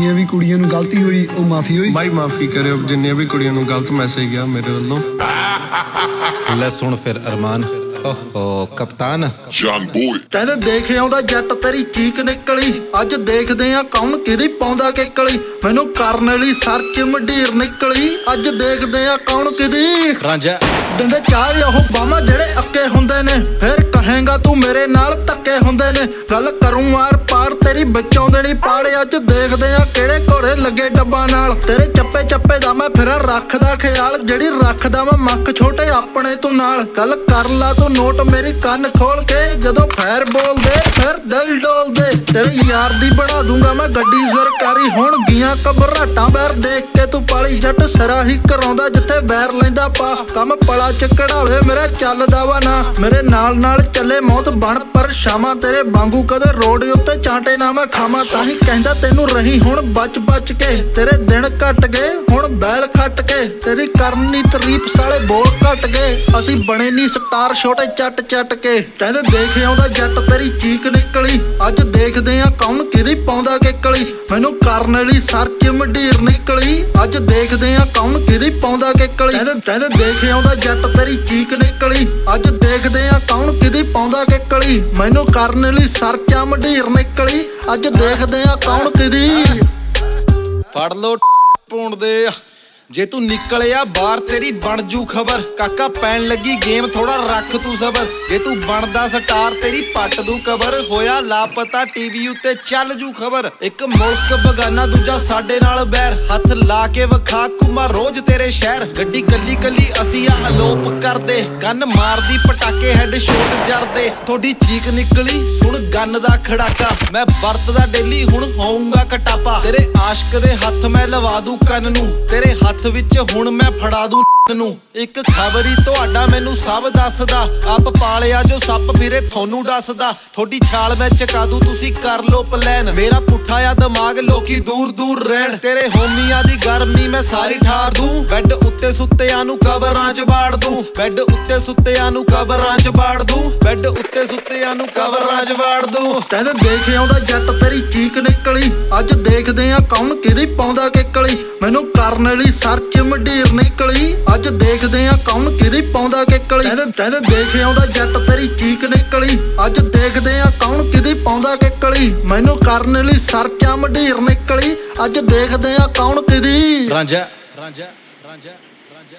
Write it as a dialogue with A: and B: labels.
A: ਜਿੰਨੀਆਂ ਵੀ ਕੁੜੀਆਂ ਨੂੰ ਗਲਤੀ ਹੋਈ ਉਹ ਮਾਫੀ ਹੋਈ?
B: ਬਾਈ ਮਾਫੀ ਕਰਿਓ ਜਿੰਨੀਆਂ ਵੀ ਕੁੜੀਆਂ ਨੂੰ ਗਲਤ ਮੈਸੇਜ ਗਿਆ ਮੇਰੇ ਵੱਲੋਂ।
C: ਲੈ ਸੁਣ ਫਿਰ ਅਰਮਾਨ। ਓਹੋ ਕਪਤਾਨ।
D: Young boy.
E: ਕਹਿੰਦੇ ਦੇਖ ਆਉਂਦਾ ਜੱਟ ਤੇਰੀ ਚੀਕ ਨਿਕਲੀ। ਅੱਜ ਦੇਖਦੇ ਆ ਕੌਣ ਕਿਹਦੀ ਪਾਉਂਦਾ ਕਿਕਲੀ। ਮੈਨੂੰ ਕਰਨ ਵਾਲੀ ਸਰਚ ਮੰਡੀਰ ਨਿਕਲੀ। ਅੱਜ ਦੇਖਦੇ ਆ ਕੌਣ ਕਿਹਦੀ
C: ਰਾਂਝਾ।
E: ਦਿੰਦੇ ਚਾਹ ਉਹ ਬਾਮਾ ਜਿਹੜੇ ਅੱਕੇ ਹੁੰਦੇ ਨੇ। ਫਿਰ ਕਹੇਗਾ ਤੂੰ ਮੇਰੇ ਨਾਲ ਧੱਕੇ ਹੁੰਦੇ ਨੇ। ਗੱਲ ਕਰੂੰ ਆਰ ਪਾਰ, ਤੇਰੀ ਵਿੱਚੋਂ ਦੇਣੀ ਪਾੜ। ਅੱਜ ਦੇਖਦੇ ਆ ਕਿਹੜੇ ਘੋੜੇ ਲੱਗੇ ਡੱਬਾ ਨਾਲ। ਤੇਰੇ ਚੱਪੇ ਚੱਪੇ ਦਾ ਮੈਂ ਫਿਰ ਰੱਖਦਾ ਖਿਆਲ। ਜਿਹੜੀ ਰੱਖਦਾ ਮੈਂ ਮੱਖ ਛੋਟੇ ਆਪਣੇ ਤੂੰ ਨਾਲ। ਗੱਲ ਕਰ ਲਾ ਤੂੰ ਨੋਟ ਮੇਰੀ ਕੰਨ ਖੋਲ ਕੇ। ਜਦੋਂ ਫੈਰ ਬੋਲਦੇ, ਫਿਰ ਦਿਲ ਡੋਲਦੇ। ਤੇਰੇ ਯਾਰ ਦੀ ਬਣਾ ਦੂੰਗਾ ਮੈਂ ਗੱਡੀ ਸਰਕਾਰੀ ਹੁਣ ਗੀਆਂ ਕਬਰਾਟਾਂ ਬੈਰ ਦੇਖ ਕੇ ਤੂੰ ਪਾਲੀ। ਜੱਟ ਸਿਰਾ ਹੀ ਕਰਾਉਂਦਾ ਜਿੱਥੇ ਬੈਰ ਲੈਂਦਾ ਪਾ। ਕੰਮ ਪਲਾ ਚ ਕਢਾਵੇ ਮੇਰਾ ਚੱਲਦਾ ਵਾ ਨਾ ਮੇਰੇ ਨਾਲ ਨਾਲ ਚੱਲੇ ਮੌਤ ਬਣ, ਪਰ ਸ਼ਾਮਾਂ ਤੇਰੇ ਵਾਂਗੂ ਕਦੇ ਰੋਡ ਉੱਤੇ ਚਾਂਟੇ ਨਾ ਮੈਂ ਖਾਵਾਂ। ਤਾਂ ਹੀ ਕਹਿੰਦਾ ਤੈਨੂੰ ਰਹੀ ਹੁਣ ਬਚ ਬਚ ਕੇ। ਤੇਰੇ ਦਿਨ ਕੱਟ ਗਏ, ਹੁਣ ਬੈਲ ਖੱਟ ਕੇ। ਤੇਰੀ ਕਰਨੀ ਤਾਰੀਫ ਸਾਲੇ ਬੋਲ ਘਟ ਗਏ। ਅਸੀਂ ਬਣੇ ਨਹੀਂ ਸਟਾਰ, ਛੋਟੇ ਚੱਟ ਚੱਟ ਕੇ। ਕਹਿੰਦੇ ਦੇਖ ਆਉਂਦਾ ਜੱਟ ਤੇਰੀ ਚੀਕ ਨਿਕਲੀ। ਅੱਜ ਦੇਖਦੇ ਆ ਕੌਣ ਕਿਹਦੀ ਪਾਉਂਦਾ ਕਿਕਲੀ। ਮੈਨੂੰ ਕਰਨ ਵਾਲੀ ਸਰਚ ਮੰਡੀਰ ਨਿਕਲੀ। ਅੱਜ ਦੇਖਦੇ ਆ ਕੌਣ ਕਿਹਦੀ ਪਾਉਂਦਾ ਕਿਕਲੀ। ਕਹਿੰਦੇ ਕਹਿੰਦੇ ਦੇਖ ਆਉਂਦਾ ਜੱਟ ਤੇਰੀ ਚੀਕ ਨਿਕਲੀ ਅੱਜ ਦੇਖਦੇ ਆ ਕੌਣ ਕਿਹਦੀ ਪਾਉਂਦਾ ਕਿਕਲੀ ਮੈਨੂੰ ਕਰਨ ਵਾਲੀ ਸਰਚਾ ਮੰਡੀਰ ਨਿਕਲੀ ਅੱਜ ਦੇਖਦੇ ਆ ਕੌਣ ਕਿਹਦੀ
C: ਫੜ ਲੋ ਪੂਣ ਦੇ ਜੇ ਤੂੰ ਨਿਕਲਿਆ, ਬਾਹਰ ਤੇਰੀ ਬਣ ਜੂ ਖਬਰ। ਕਾਕਾ, ਪੈਣ ਲੱਗੀ ਗੇਮ ਥੋੜਾ ਰੱਖ ਤੂੰ ਸਬਰ। ਜੇ ਤੂੰ ਬਣਦਾ ਸਟਾਰ, ਤੇਰੀ ਪੱਟ ਦੂ ਕਬਰ। ਹੋਇਆ ਲਾਪਤਾ ਟੀਵੀ ਉੱਤੇ ਚੱਲ ਜੂ ਖਬਰ। ਇੱਕ ਮੁਲਕ ਬਗਾਨਾ, ਦੂਜਾ ਸਾਡੇ ਨਾਲ ਬੈਰ। ਹੱਥ ਲਾ ਕੇ ਵਿਖਾ ਕੁਮਾ ਰੋਜ਼ ਤੇਰੇ ਸ਼ਹਿਰ। ਗੱਡੀ ਕੱਲੀ ਕੱਲੀ ਅਸੀਂ ਆ ਅਲੋਪ ਕਰਦੇ। ਕੰਨ ਮਾਰਦੀ, ਪਟਾਕੇ ਹੈਡ ਸ਼ੋਟ ਜਰਦੇ। ਤੁਹਾਡੀ ਚੀਕ ਨਿਕਲੀ, ਸੁਣ ਗੰਨ ਦਾ ਖੜਾਕਾ। ਮੈਂ ਵਰਤਦਾ ਡੇਲੀ ਹੁਣ ਹੋਊਂਗਾ ਕਟਾਪਾ। ਤੇਰੇ ਆਸ਼ਕ ਦੇ ਹੱਥ ਮੈਂ ਲਵਾ ਦੂ ਕੰਨ ਨੂੰ। ਤੇਰੇ ਹੱਥ ਹੱਥ ਵਿੱਚ ਹੁਣ ਮੈਂ ਫੜਾ ਦੂ ਨੂੰ। ਇੱਕ ਖਬਰੀ ਤੁਹਾਡਾ ਮੈਨੂੰ ਸਭ ਦੱਸਦਾ। ਆਪ ਪਾਲਿਆ ਜੋ ਸੱਪ ਫਿਰੇ ਤੁਹਾਨੂੰ ਦੱਸਦਾ। ਤੁਹਾਡੀ ਛਾਲ ਮੈਂ ਚਕਾ ਦੂ, ਤੁਸੀਂ ਕਰ ਲੋ ਪਲਾਨ। ਮੇਰਾ ਪੁੱਠਾ ਆ ਦਿਮਾਗ, ਲੋਕੀ ਦੂਰ ਦੂਰ ਰਹਿਣ। ਤੇਰੇ ਹੋਮੀਆਂ ਦੀ ਗਰਮੀ ਮੈਂ ਸਾਰੀ ਠਾਰ ਦੂੰ। ਬੈੱਡ ਉੱਤੇ ਸੁੱਤਿਆਂ ਨੂੰ ਕਬਰਾਂ 'ਚ ਬਾੜ ਦੂੰ। ਬੈੱਡ ਉੱਤੇ ਸੁੱਤਿਆਂ ਨੂੰ ਕਬਰਾਂ 'ਚ ਬਾੜ ਦੂੰ। ਬੈੱਡ ਉੱਤੇ ਸੁੱਤਿਆਂ ਨੂੰ ਕਬਰਾਂ 'ਚ ਬਾੜ ਦੂੰ।
E: ਕਹਿੰਦੇ ਦੇਖ ਆਉਂਦਾ ਜੱਟ ਤੇਰੀ ਚੀਕ ਨਿਕਲੀ। ਅੱਜ ਦੇਖਦੇ ਆ ਕੌਣ ਕਿਹਦੀ ਪਾਉਂਦਾ ਕਿਕਲੀ ਮੈਨੂੰ ਕਰਨ ਵਾਲੀ ਸਰਚ ਨਿਕਲੀ ਅੱਜ ਦੇਖਦੇ ਆ ਕੌਣ ਕਿਹਦੀ ਪਾਉਂਦਾ ਕਿਕਲੀ ਕਹਿੰਦੇ ਕਹਿੰਦੇ ਦੇਖ ਆਉਂਦਾ ਜੱਟ ਤੇਰੀ ਚੀਕ ਨਿਕਲੀ ਅੱਜ ਦੇਖਦੇ ਆ ਕੌਣ ਕਿਹਦੀ ਪਾਉਂਦਾ ਕਿਕਲੀ ਮੈਨੂੰ ਕਰਨ ਲਈ ਸਰ ਸਰਚਾ ਮੰਡੀਰ ਨਿਕਲੀ ਅੱਜ ਦੇਖਦੇ ਆ ਕੌਣ ਕਿਹਦੀ।
C: ਰਾਂਝਾ ਰਾਂਝਾ ਰਾਂਝਾ